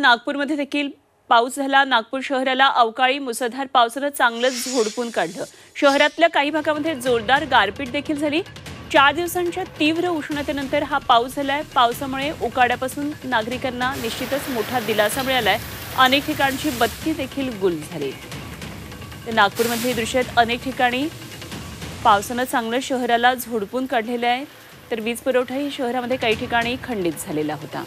नागपूरमध्ये देखील पाऊस झाला. नागपूर शहराला अवकाळी मुसळधार पावसानं चांगलंच झोडपून काढलं. शहरातल्या काही भागामध्ये जोरदार गारपीट देखील झाली. चार दिवसांच्या तीव्र उष्णतेनंतर हा पाऊस झालाय. पावसामुळे उकाड्यापासून नागरिकांना निश्चितच मोठा दिलासा मिळालाय. अनेक ठिकाणची बत्ती देखील गुल झाली. तर दृश्यात दृश्य अनेक ठिकाणी पावसानं चांगलं शहराला झोडपून काढलेलं आहे. तर वीज पुरवठाही शहरामध्ये काही ठिकाणी खंडित झालेला होता.